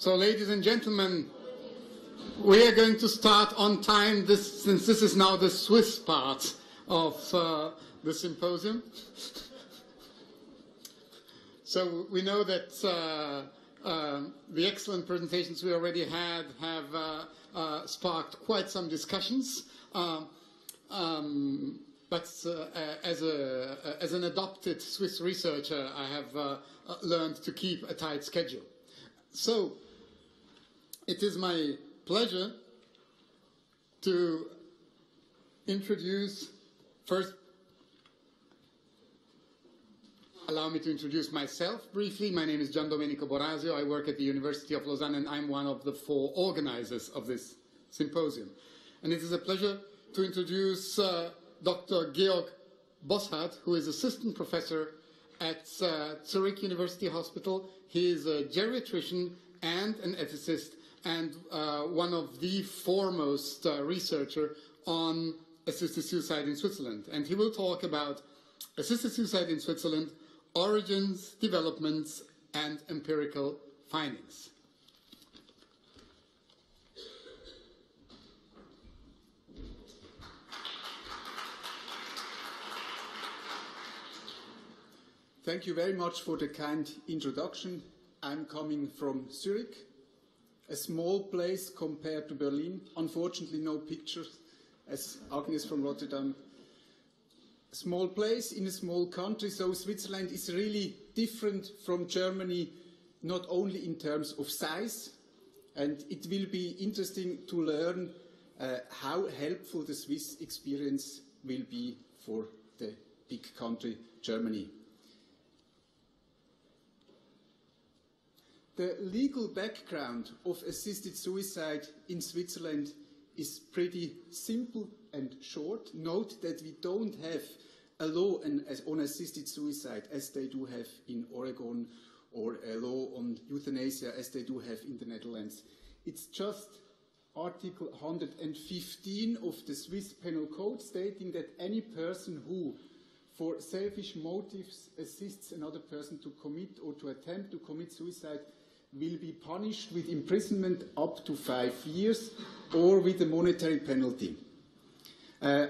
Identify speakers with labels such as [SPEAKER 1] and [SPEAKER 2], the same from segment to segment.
[SPEAKER 1] So, ladies and gentlemen, we are going to start on time this, since this is now the Swiss part of uh, the symposium. so we know that uh, uh, the excellent presentations we already had have uh, uh, sparked quite some discussions. Um, um, but uh, as, a, as an adopted Swiss researcher, I have learned to keep a tight schedule. So, it is my pleasure to introduce first allow me to introduce myself briefly. My name is Gian Domenico Borasio. I work at the University of Lausanne and I'm one of the four organizers of this symposium. And it is a pleasure to introduce uh, Dr. Georg Bosshard, who is assistant professor at uh, Zurich University Hospital. He is a geriatrician and an ethicist and uh, one of the foremost uh, researcher on assisted suicide in Switzerland. And he will talk about assisted suicide in Switzerland, origins, developments, and empirical findings.
[SPEAKER 2] Thank you very much for the kind introduction. I'm coming from Zurich, a small place compared to Berlin. Unfortunately, no pictures, as Agnes from Rotterdam. Small place in a small country, so Switzerland is really different from Germany, not only in terms of size, and it will be interesting to learn uh, how helpful the Swiss experience will be for the big country, Germany. The legal background of assisted suicide in Switzerland is pretty simple and short. Note that we don't have a law on assisted suicide as they do have in Oregon or a law on euthanasia as they do have in the Netherlands. It's just Article 115 of the Swiss Penal Code stating that any person who for selfish motives assists another person to commit or to attempt to commit suicide will be punished with imprisonment up to five years or with a monetary penalty. Uh,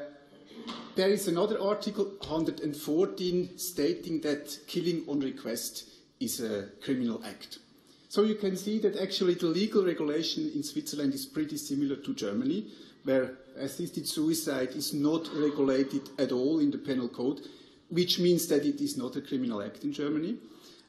[SPEAKER 2] there is another article, 114, stating that killing on request is a criminal act. So you can see that actually the legal regulation in Switzerland is pretty similar to Germany, where assisted suicide is not regulated at all in the penal code, which means that it is not a criminal act in Germany.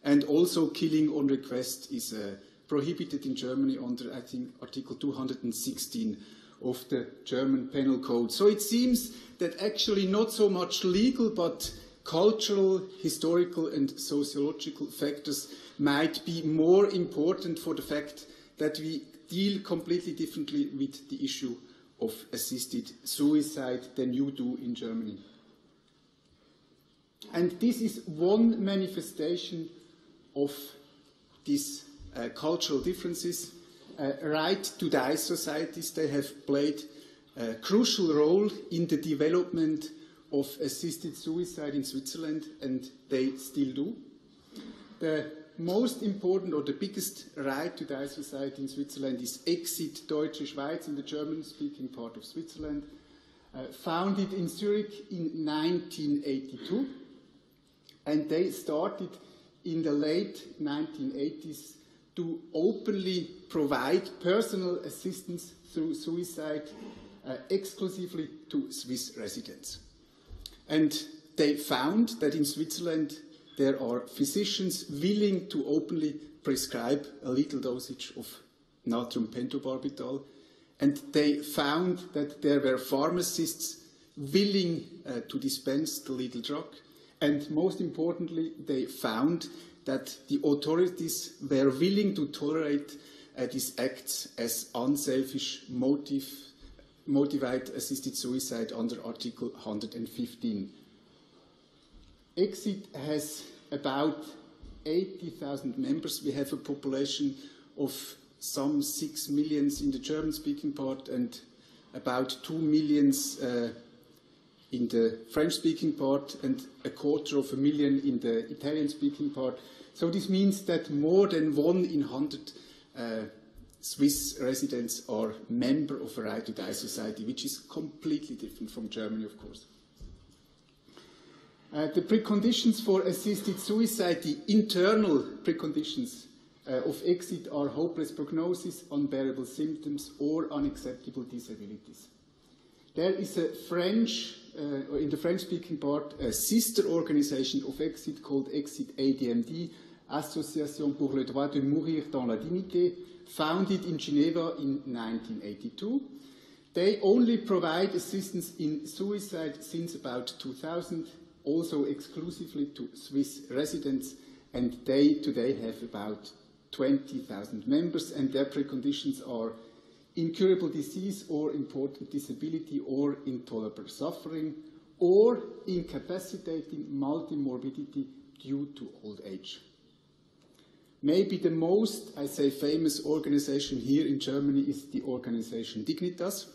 [SPEAKER 2] And also killing on request is uh, prohibited in Germany under, I think, Article 216 of the German Penal Code. So it seems that actually not so much legal, but cultural, historical, and sociological factors might be more important for the fact that we deal completely differently with the issue of assisted suicide than you do in Germany. And this is one manifestation of these uh, cultural differences. Uh, right to die societies, they have played a crucial role in the development of assisted suicide in Switzerland, and they still do. The most important or the biggest right to die society in Switzerland is Exit Deutsche Schweiz in the German-speaking part of Switzerland, uh, founded in Zurich in 1982. And they started in the late 1980s to openly provide personal assistance through suicide uh, exclusively to Swiss residents. And they found that in Switzerland there are physicians willing to openly prescribe a lethal dosage of natrium pentobarbital. And they found that there were pharmacists willing uh, to dispense the lethal drug and most importantly, they found that the authorities were willing to tolerate uh, these acts as unselfish motive, motivated assisted suicide under Article 115. Exit has about 80,000 members. We have a population of some 6 millions in the German-speaking part and about 2 millions uh, in the French-speaking part and a quarter of a million in the Italian-speaking part. So this means that more than one in hundred uh, Swiss residents are member of a right to die society, which is completely different from Germany, of course. Uh, the preconditions for assisted suicide, the internal preconditions uh, of exit are hopeless prognosis, unbearable symptoms, or unacceptable disabilities. There is a French, uh, in the French-speaking part, a sister organization of exit called Exit ADMD, Association pour le droit de mourir dans la dignité, founded in Geneva in 1982. They only provide assistance in suicide since about 2000, also exclusively to Swiss residents, and they today have about 20,000 members, and their preconditions are incurable disease or important disability or intolerable suffering, or incapacitating multimorbidity due to old age. Maybe the most, I say, famous organization here in Germany is the organization Dignitas,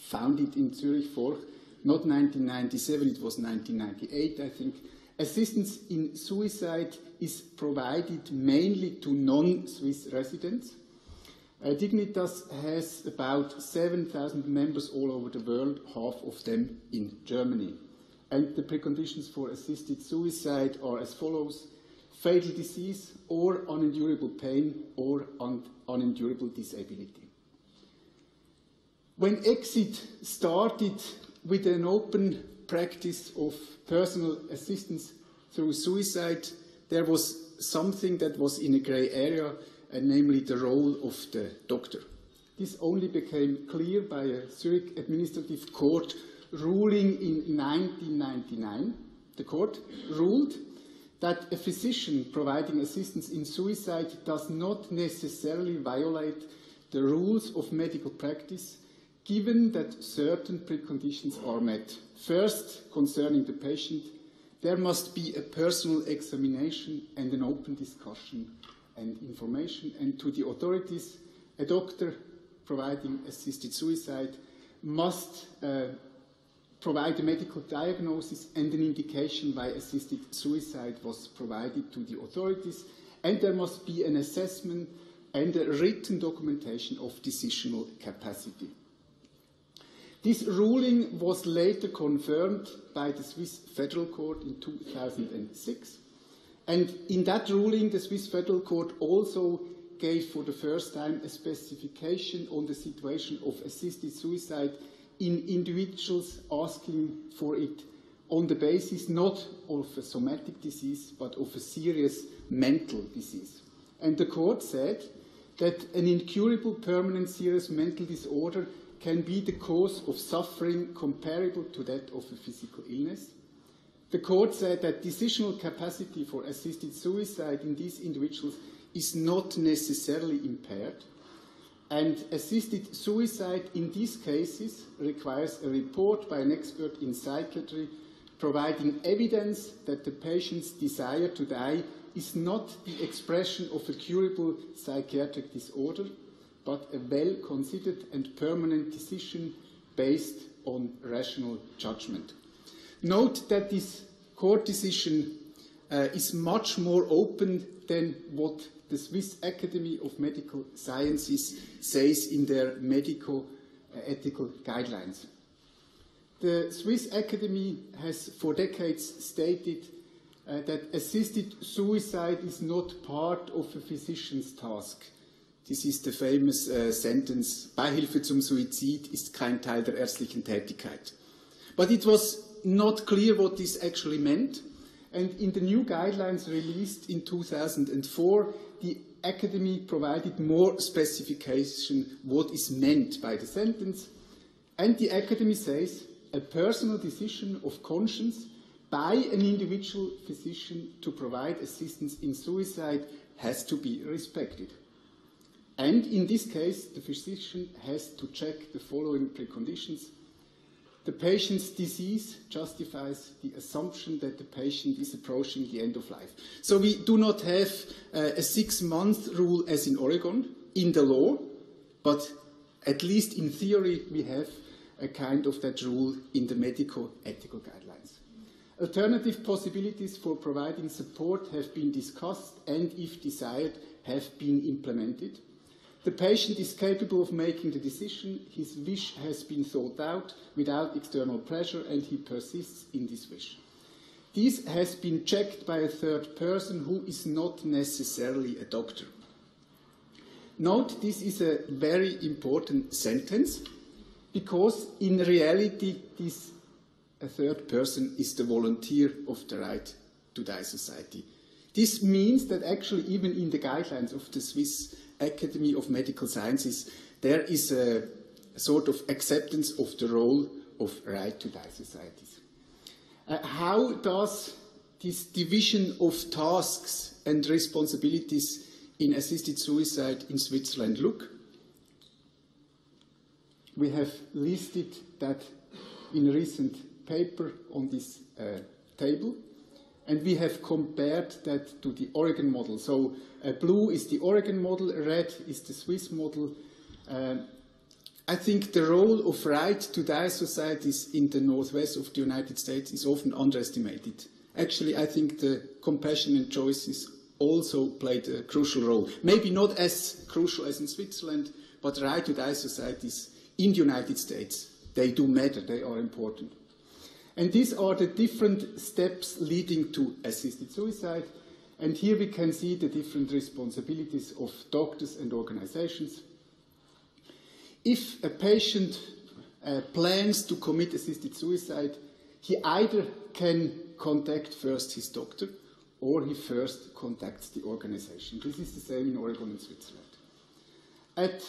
[SPEAKER 2] founded in Zurich for not 1997, it was 1998, I think. Assistance in suicide is provided mainly to non-Swiss residents. Uh, Dignitas has about 7,000 members all over the world, half of them in Germany. And the preconditions for assisted suicide are as follows fatal disease or unendurable pain or un unendurable disability. When Exit started with an open practice of personal assistance through suicide, there was something that was in a grey area, and namely the role of the doctor. This only became clear by a Zurich Administrative Court ruling in 1999. The court ruled that a physician providing assistance in suicide does not necessarily violate the rules of medical practice given that certain preconditions are met. First, concerning the patient, there must be a personal examination and an open discussion and information. And to the authorities, a doctor providing assisted suicide must uh, provide a medical diagnosis and an indication why assisted suicide was provided to the authorities. And there must be an assessment and a written documentation of decisional capacity. This ruling was later confirmed by the Swiss Federal Court in 2006. And in that ruling, the Swiss Federal Court also gave for the first time a specification on the situation of assisted suicide in individuals asking for it on the basis not of a somatic disease but of a serious mental disease. And the court said that an incurable permanent serious mental disorder can be the cause of suffering comparable to that of a physical illness. The court said that decisional capacity for assisted suicide in these individuals is not necessarily impaired, and assisted suicide in these cases requires a report by an expert in psychiatry providing evidence that the patient's desire to die is not the expression of a curable psychiatric disorder, but a well considered and permanent decision based on rational judgment. Note that this court decision uh, is much more open than what the Swiss Academy of Medical Sciences says in their medical uh, ethical guidelines. The Swiss Academy has for decades stated uh, that assisted suicide is not part of a physician's task. This is the famous uh, sentence, Beihilfe zum Suizid ist kein Teil der ärztlichen Tätigkeit. But it was not clear what this actually meant. And in the new guidelines released in 2004, the Academy provided more specification what is meant by the sentence. And the Academy says a personal decision of conscience by an individual physician to provide assistance in suicide has to be respected. And in this case, the physician has to check the following preconditions. The patient's disease justifies the assumption that the patient is approaching the end of life. So we do not have uh, a six-month rule as in Oregon in the law, but at least in theory we have a kind of that rule in the medical ethical guidelines. Alternative possibilities for providing support have been discussed and, if desired, have been implemented. The patient is capable of making the decision, his wish has been thought out without external pressure, and he persists in this wish. This has been checked by a third person who is not necessarily a doctor. Note this is a very important sentence because in reality this a third person is the volunteer of the Right to Die Society. This means that actually even in the guidelines of the Swiss Academy of Medical Sciences there is a, sort of acceptance of the role of Right to Die societies. Uh, how does this division of tasks and responsibilities in assisted suicide in Switzerland look? We have listed that in a recent paper on this uh, table, and we have compared that to the Oregon model. So uh, blue is the Oregon model, red is the Swiss model. Uh, I think the role of right to die societies in the northwest of the United States is often underestimated. Actually, I think the compassion and choices also played a crucial role. Maybe not as crucial as in Switzerland, but right to die societies in the United States, they do matter, they are important. And these are the different steps leading to assisted suicide. And here we can see the different responsibilities of doctors and organizations. If a patient uh, plans to commit assisted suicide, he either can contact first his doctor or he first contacts the organization. This is the same in Oregon and Switzerland. At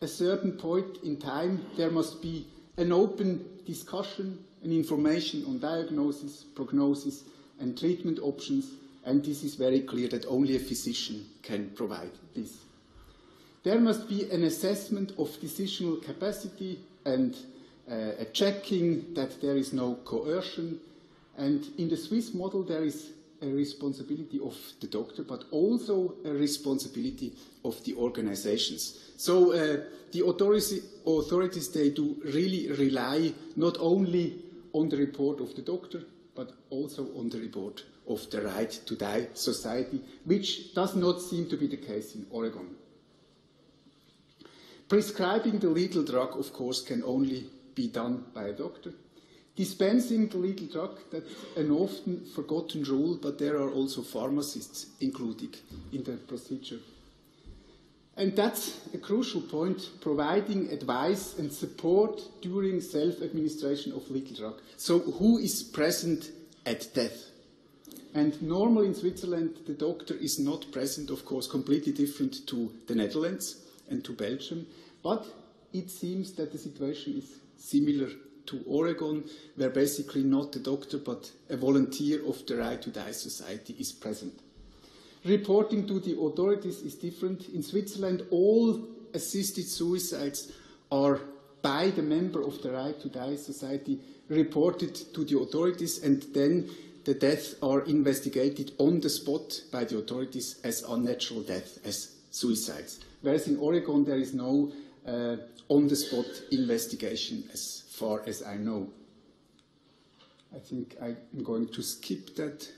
[SPEAKER 2] a certain point in time, there must be an open discussion and information on diagnosis, prognosis, and treatment options, and this is very clear that only a physician can provide this. There must be an assessment of decisional capacity and uh, a checking that there is no coercion. And in the Swiss model, there is a responsibility of the doctor, but also a responsibility of the organizations. So uh, the authorities, authorities, they do really rely not only on the report of the doctor, but also on the report of the Right to Die Society, which does not seem to be the case in Oregon. Prescribing the lethal drug, of course, can only be done by a doctor. Dispensing the lethal drug, that's an often forgotten rule, but there are also pharmacists included in the procedure. And that's a crucial point, providing advice and support during self-administration of lethal drug. So who is present at death? And normally in Switzerland, the doctor is not present, of course, completely different to the Netherlands and to Belgium. But it seems that the situation is similar to Oregon, where basically not the doctor, but a volunteer of the Right to Die Society is present. Reporting to the authorities is different. In Switzerland, all assisted suicides are by the member of the Right to Die Society reported to the authorities and then the deaths are investigated on the spot by the authorities as unnatural death, as suicides. Whereas in Oregon there is no uh, on the spot investigation as far as I know. I think I'm going to skip that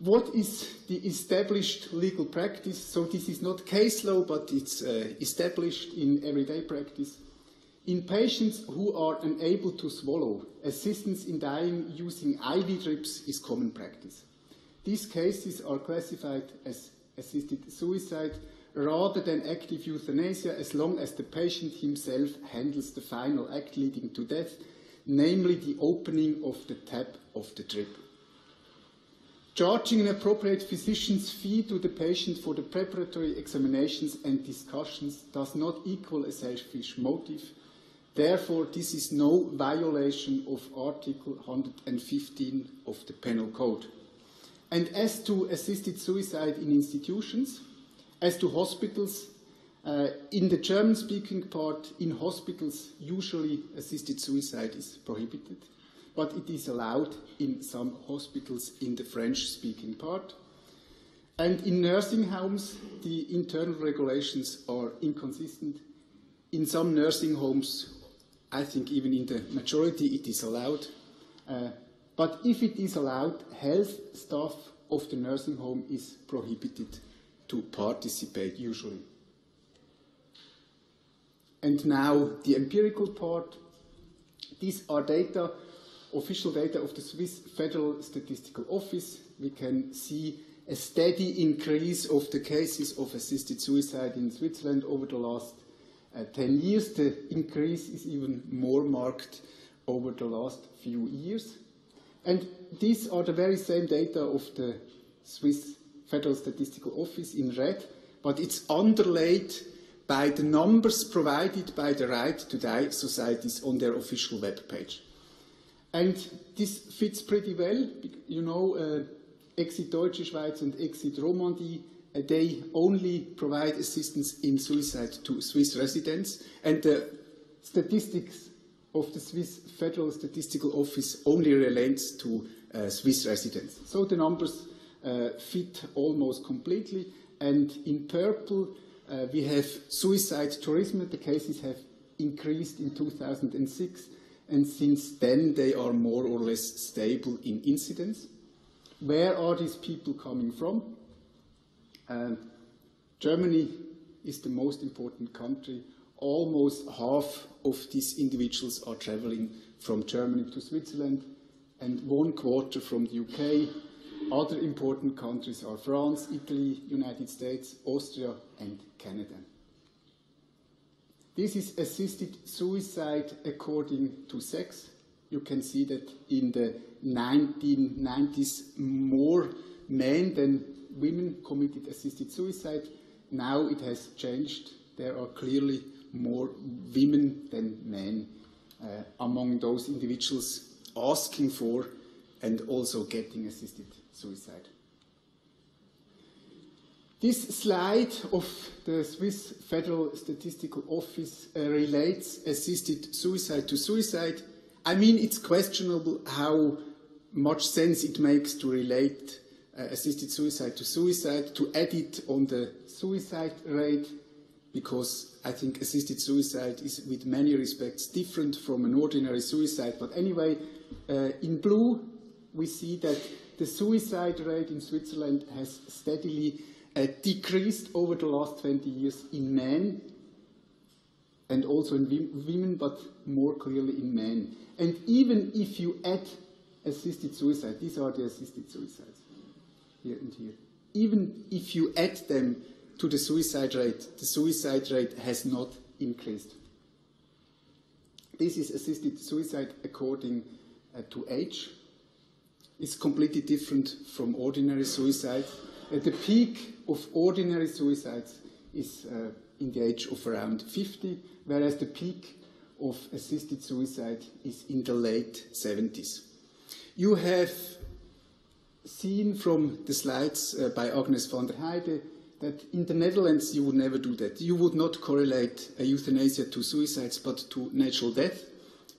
[SPEAKER 2] what is the established legal practice? So this is not case law, but it's uh, established in everyday practice. In patients who are unable to swallow, assistance in dying using IV drips is common practice. These cases are classified as assisted suicide rather than active euthanasia as long as the patient himself handles the final act leading to death, namely the opening of the tap of the drip. Charging an appropriate physician's fee to the patient for the preparatory examinations and discussions does not equal a selfish motive. Therefore, this is no violation of Article 115 of the Penal Code. And as to assisted suicide in institutions, as to hospitals, uh, in the German speaking part, in hospitals, usually assisted suicide is prohibited but it is allowed in some hospitals in the French-speaking part. And in nursing homes, the internal regulations are inconsistent. In some nursing homes, I think even in the majority, it is allowed. Uh, but if it is allowed, health staff of the nursing home is prohibited to participate usually. And now the empirical part. These are data, official data of the Swiss Federal Statistical Office. We can see a steady increase of the cases of assisted suicide in Switzerland over the last uh, 10 years. The increase is even more marked over the last few years. And these are the very same data of the Swiss Federal Statistical Office in red, but it's underlaid by the numbers provided by the Right to Die societies on their official web page. And this fits pretty well. You know, uh, Exit Deutsche Schweiz and Exit Romandie, uh, they only provide assistance in suicide to Swiss residents, and the statistics of the Swiss Federal Statistical Office only relates to uh, Swiss residents. So the numbers uh, fit almost completely, and in purple uh, we have suicide tourism. The cases have increased in 2006, and since then they are more or less stable in incidence. Where are these people coming from? Uh, Germany is the most important country. Almost half of these individuals are traveling from Germany to Switzerland, and one quarter from the UK. Other important countries are France, Italy, United States, Austria, and Canada. This is assisted suicide according to sex. You can see that in the 1990s, more men than women committed assisted suicide. Now it has changed. There are clearly more women than men uh, among those individuals asking for and also getting assisted suicide. This slide of the Swiss Federal Statistical Office uh, relates assisted suicide to suicide. I mean, it's questionable how much sense it makes to relate uh, assisted suicide to suicide, to add it on the suicide rate, because I think assisted suicide is, with many respects, different from an ordinary suicide. But anyway, uh, in blue, we see that the suicide rate in Switzerland has steadily decreased over the last 20 years in men and also in women, but more clearly in men. And even if you add assisted suicide, these are the assisted suicides, here and here. Even if you add them to the suicide rate, the suicide rate has not increased. This is assisted suicide according uh, to age. It's completely different from ordinary suicide. The peak of ordinary suicides is uh, in the age of around 50, whereas the peak of assisted suicide is in the late 70s. You have seen from the slides uh, by Agnes van der Heide that in the Netherlands you would never do that. You would not correlate a euthanasia to suicides but to natural death,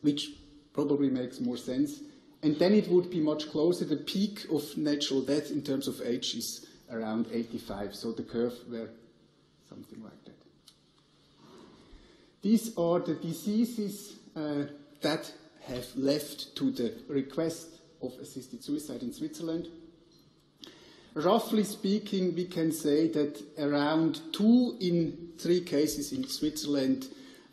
[SPEAKER 2] which probably makes more sense. And then it would be much closer. The peak of natural death in terms of age is around 85, so the curve were something like that. These are the diseases uh, that have left to the request of assisted suicide in Switzerland. Roughly speaking, we can say that around two in three cases in Switzerland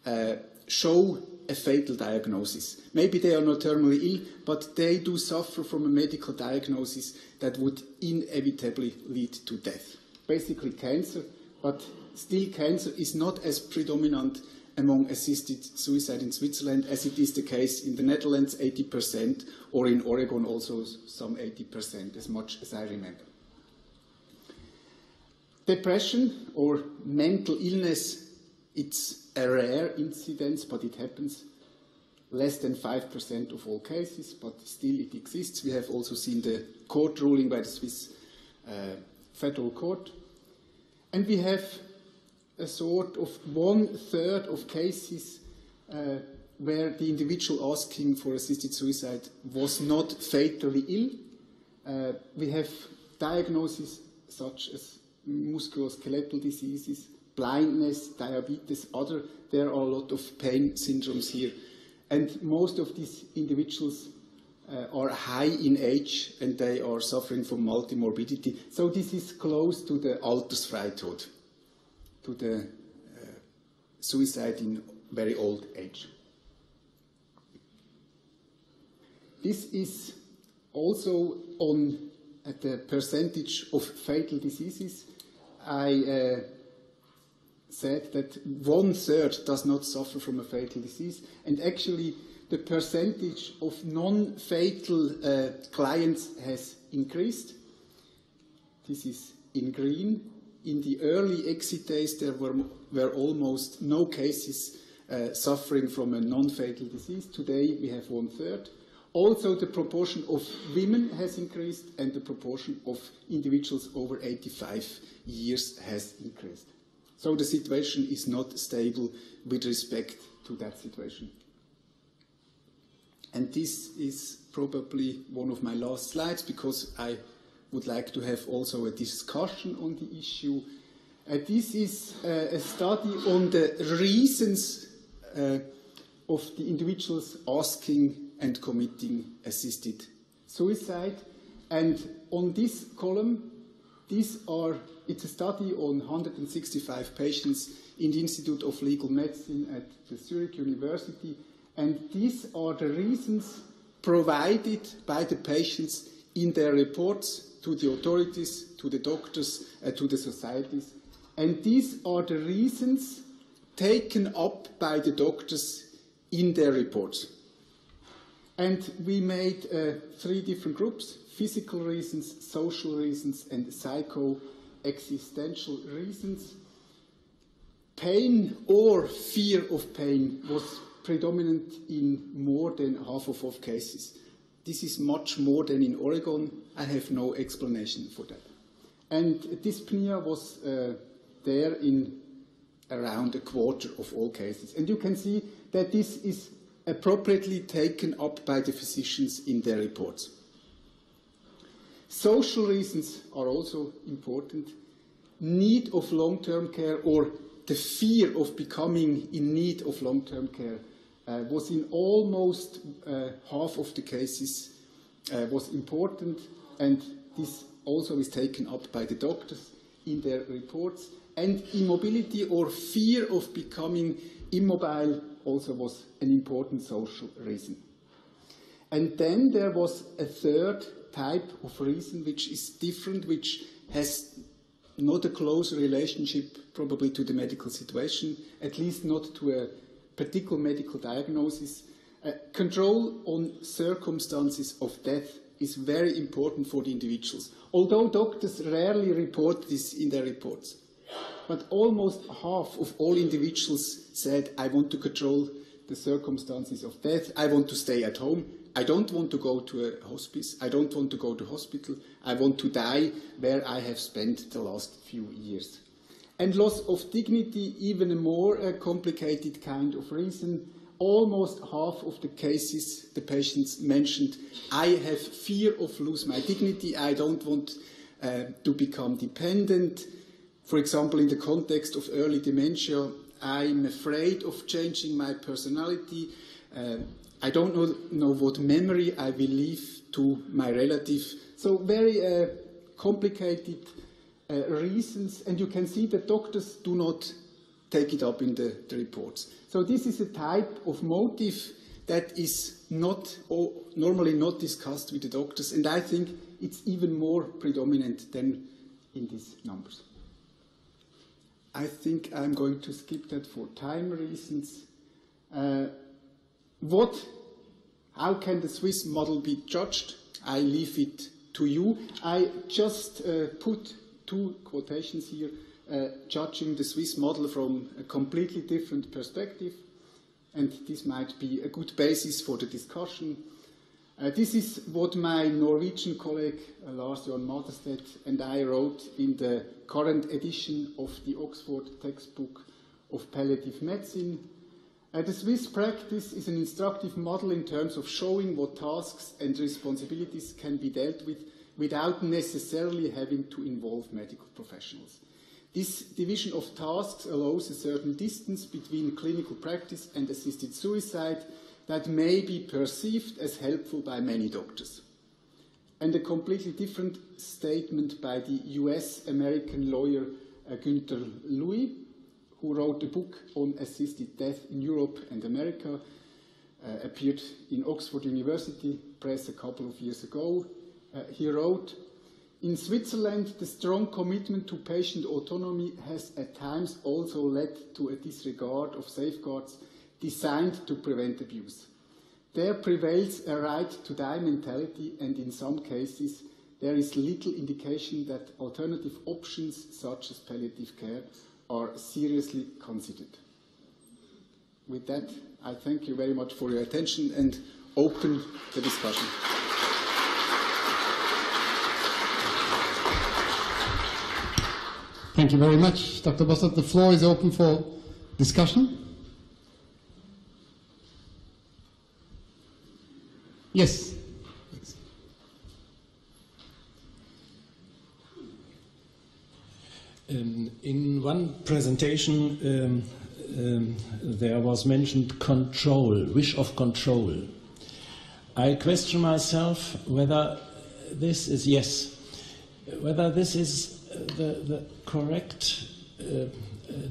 [SPEAKER 2] uh, show a fatal diagnosis. Maybe they are not terminally ill, but they do suffer from a medical diagnosis that would inevitably lead to death. Basically cancer, but still cancer is not as predominant among assisted suicide in Switzerland as it is the case in the Netherlands, 80%, or in Oregon also some 80%, as much as I remember. Depression or mental illness, it's a rare incidence, but it happens. Less than 5% of all cases, but still it exists. We have also seen the court ruling by the Swiss uh, Federal Court. And we have a sort of one third of cases uh, where the individual asking for assisted suicide was not fatally ill. Uh, we have diagnoses such as musculoskeletal diseases, blindness, diabetes, other, there are a lot of pain syndromes here. And most of these individuals uh, are high in age and they are suffering from multimorbidity. So this is close to the Altersfreitod, to the uh, suicide in very old age. This is also on uh, the percentage of fatal diseases. I uh, said that one third does not suffer from a fatal disease, and actually the percentage of non-fatal uh, clients has increased. This is in green. In the early exit days, there were, were almost no cases uh, suffering from a non-fatal disease. Today, we have one third. Also, the proportion of women has increased, and the proportion of individuals over 85 years has increased. So the situation is not stable with respect to that situation. And this is probably one of my last slides because I would like to have also a discussion on the issue. Uh, this is uh, a study on the reasons uh, of the individuals asking and committing assisted suicide. And on this column, these are, it's a study on 165 patients in the Institute of Legal Medicine at the Zurich University and these are the reasons provided by the patients in their reports to the authorities, to the doctors, uh, to the societies. And these are the reasons taken up by the doctors in their reports. And we made uh, three different groups physical reasons, social reasons, and psycho existential reasons. Pain or fear of pain was predominant in more than half of, of cases. This is much more than in Oregon. I have no explanation for that. And dyspnea was uh, there in around a quarter of all cases. And you can see that this is appropriately taken up by the physicians in their reports. Social reasons are also important. Need of long term care or the fear of becoming in need of long term care uh, was in almost uh, half of the cases uh, was important, and this also is taken up by the doctors in their reports. And immobility or fear of becoming immobile also was an important social reason. And then there was a third type of reason which is different, which has not a close relationship probably to the medical situation, at least not to a particular medical diagnosis. Uh, control on circumstances of death is very important for the individuals, although doctors rarely report this in their reports. But almost half of all individuals said, I want to control the circumstances of death, I want to stay at home, I don't want to go to a hospice, I don't want to go to hospital, I want to die where I have spent the last few years. And loss of dignity, even a more uh, complicated kind of reason. Almost half of the cases the patients mentioned, I have fear of lose my dignity, I don't want uh, to become dependent. For example, in the context of early dementia, I'm afraid of changing my personality. Uh, I don't know, know, what memory I will leave to my relative. So very uh, complicated uh, reasons, and you can see that doctors do not take it up in the, the reports. So this is a type of motive that is not or normally not discussed with the doctors, and I think it's even more predominant than in these numbers. I think I'm going to skip that for time reasons. Uh, what, how can the Swiss model be judged? I leave it to you. I just uh, put two quotations here, uh, judging the Swiss model from a completely different perspective, and this might be a good basis for the discussion. Uh, this is what my Norwegian colleague uh, Lars Johan Materstvedt and I wrote in the current edition of the Oxford textbook of palliative medicine. Uh, the Swiss practice is an instructive model in terms of showing what tasks and responsibilities can be dealt with without necessarily having to involve medical professionals. This division of tasks allows a certain distance between clinical practice and assisted suicide, that may be perceived as helpful by many doctors. And a completely different statement by the US American lawyer uh, Günther Lewy, who wrote a book on assisted death in Europe and America, uh, appeared in Oxford University Press a couple of years ago. Uh, he wrote, in Switzerland, the strong commitment to patient autonomy has at times also led to a disregard of safeguards designed to prevent abuse. There prevails a right to die mentality, and in some cases, there is little indication that alternative options, such as palliative care, are seriously considered. With that, I thank you very much for your attention and open the discussion.
[SPEAKER 3] Thank you very much, Dr. Bosshard. The floor is open for discussion. Yes.
[SPEAKER 4] Um, in one presentation, um, um, there was mentioned control, wish of control. I question myself whether this is yes, whether this is the, the correct uh,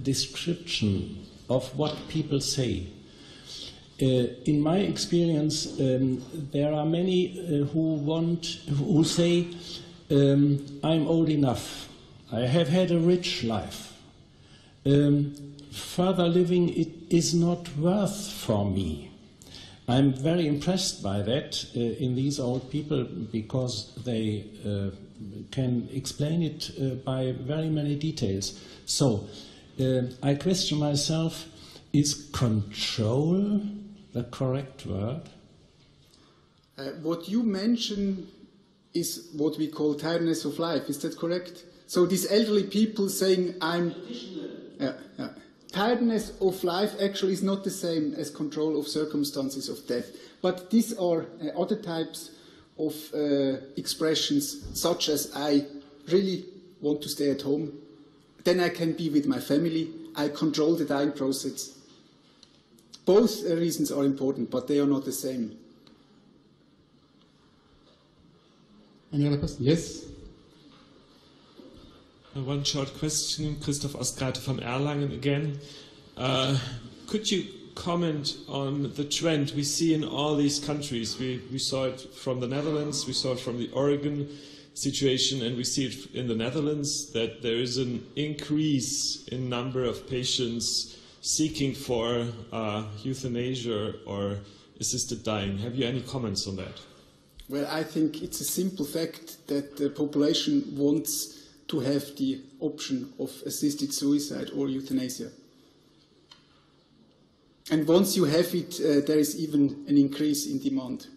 [SPEAKER 4] description of what people say. Uh, in my experience, um, there are many uh, who want, who say, um, "I'm old enough. I have had a rich life. Um, further living it is not worth for me." I'm very impressed by that uh, in these old people because they uh, can explain it uh, by very many details. So uh, I question myself is control the correct word?
[SPEAKER 2] Uh, what you mention is what we call tiredness of life, is that correct? So these elderly people saying, I'm. Yeah, yeah. Tiredness of life actually is not the same as control of circumstances of death. But these are uh, other types of uh, expressions, such as I really want to stay at home, then I can be with my family, I control the dying process. Both uh, reasons are important, but they are not the same.
[SPEAKER 3] Any other question? Yes.
[SPEAKER 5] One short question, Christoph Ostgathe from Erlangen again. Uh, could you comment on the trend we see in all these countries? We, we saw it from the Netherlands, we saw it from the Oregon situation, and we see it in the Netherlands that there is an increase in number of patients seeking for uh, euthanasia or assisted dying. Have you any comments on that?
[SPEAKER 2] Well, I think it's a simple fact that the population wants to have the option of assisted suicide or euthanasia. And once you have it, uh, there is even an increase in demand.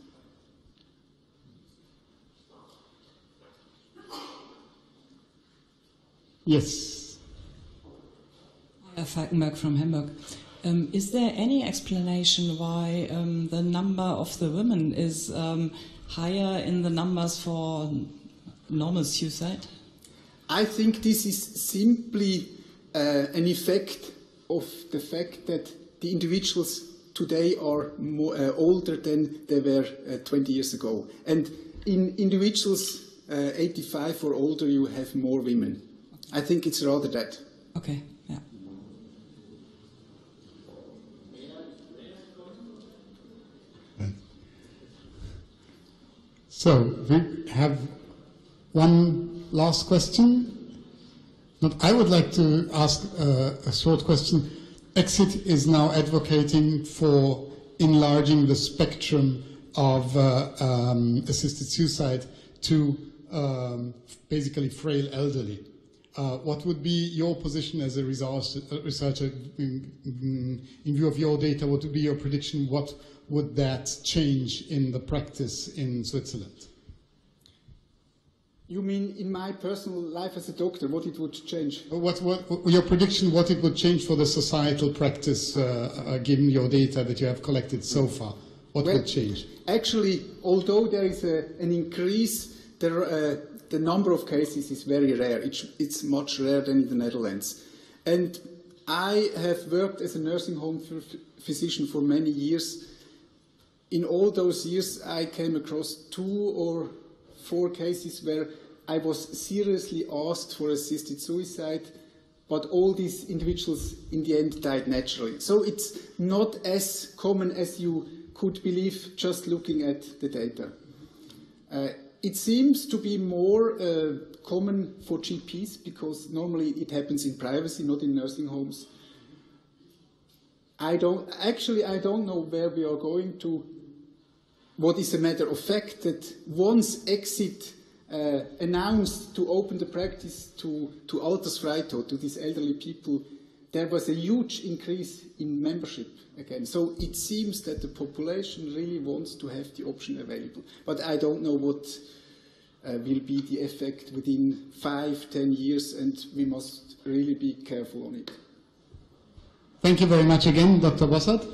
[SPEAKER 3] Yes.
[SPEAKER 6] Hi, Falkenberg from Hamburg. Um, is there any explanation why um, the number of the women is um, higher in the numbers for normal suicide?
[SPEAKER 2] I think this is simply uh, an effect of the fact that the individuals today are more, uh, older than they were uh, 20 years ago. And in individuals uh, 85 or older, you have more women. I think it's rather that.
[SPEAKER 6] Okay, yeah.
[SPEAKER 3] So we have one last question. But I would like to ask uh, a short question. Exit is now advocating for enlarging the spectrum of uh, um, assisted suicide to um, basically frail elderly. Uh, what would be your position as a researcher in, in, view of your data? What would be your prediction? What would that change in the practice in Switzerland?
[SPEAKER 2] You mean in my personal life as a doctor, what it would change?
[SPEAKER 3] What, what your prediction? What it would change for the societal practice, uh, uh, given your data that you have collected so far? What
[SPEAKER 2] well,
[SPEAKER 3] would change?
[SPEAKER 2] Actually, although there is a, an increase, there, uh, the number of cases is very rare. It's, it's much rarer than in the Netherlands. And I have worked as a nursing home physician for many years in all those years, I came across two or four cases where I was seriously asked for assisted suicide, but all these individuals in the end died naturally. So it's not as common as you could believe just looking at the data. Uh, it seems to be more uh, common for GPs because normally it happens in privacy, not in nursing homes. I don't actually I don't know where we are going to. What is a matter of fact that once exit uh, announced to open the practice to to Altersfreitod to these elderly people, there was a huge increase in membership again. So it seems that the population really wants to have the option available. But I don't know what uh, will be the effect within five, ten years, and we must really be careful on it.
[SPEAKER 1] Thank you very much again, Dr. Bosshard.